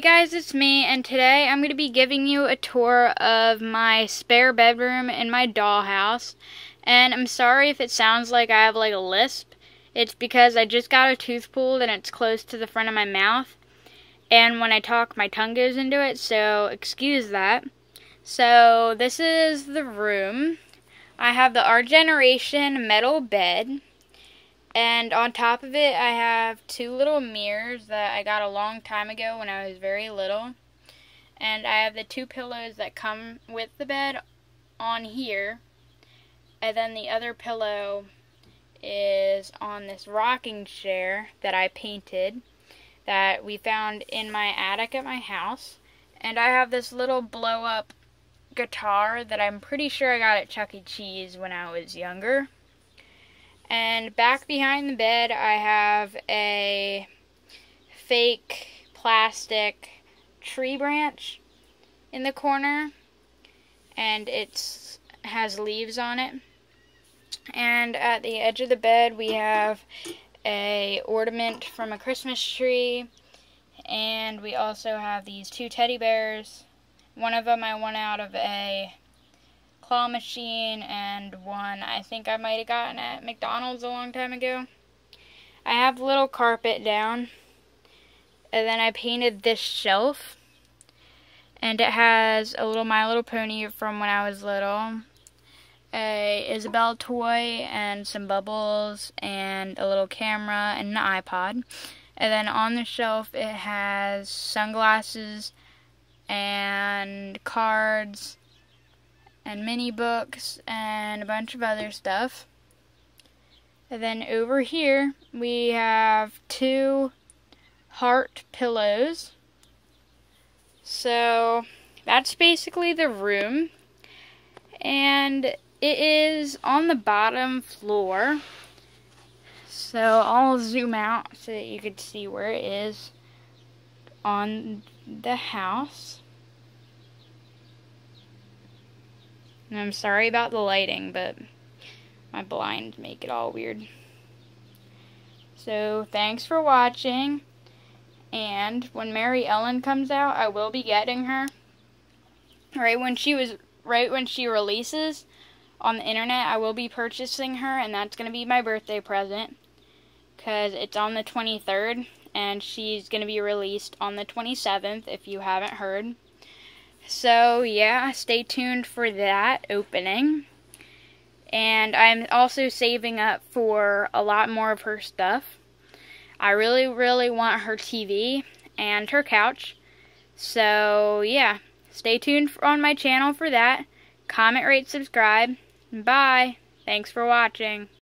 Hey guys, it's me, and today I'm going to be giving you a tour of my spare bedroom in my dollhouse. And I'm sorry if it sounds like I have like a lisp. It's because I just got a tooth pulled and it's close to the front of my mouth. And when I talk, my tongue goes into it, so excuse that. So this is the room. I have the Our Generation metal bed. And on top of it, I have two little mirrors that I got a long time ago when I was very little. And I have the two pillows that come with the bed on here. And then the other pillow is on this rocking chair that I painted that we found in my attic at my house. And I have this little blow up guitar that I'm pretty sure I got at Chuck E. Cheese when I was younger. And back behind the bed, I have a fake plastic tree branch in the corner. And it has leaves on it. And at the edge of the bed, we have a ornament from a Christmas tree. And we also have these two teddy bears. One of them I won out of a claw machine and one I think I might have gotten at McDonald's a long time ago. I have little carpet down and then I painted this shelf and it has a little My Little Pony from when I was little, a Isabelle toy and some bubbles and a little camera and an iPod. And then on the shelf it has sunglasses and cards and mini books and a bunch of other stuff. And then over here we have two heart pillows. So that's basically the room. And it is on the bottom floor. So I'll zoom out so that you can see where it is on the house. And I'm sorry about the lighting, but my blinds make it all weird. So, thanks for watching. And when Maryellen comes out, I will be getting her. Right when she was right when she releases on the internet, I will be purchasing her and that's going to be my birthday present cuz it's on the 23rd and she's going to be released on the 27th if you haven't heard. So, yeah, stay tuned for that opening. And I'm also saving up for a lot more of her stuff. I really, really want her TV and her couch. So, yeah, stay tuned on my channel for that. Comment, rate, subscribe. Bye. Thanks for watching.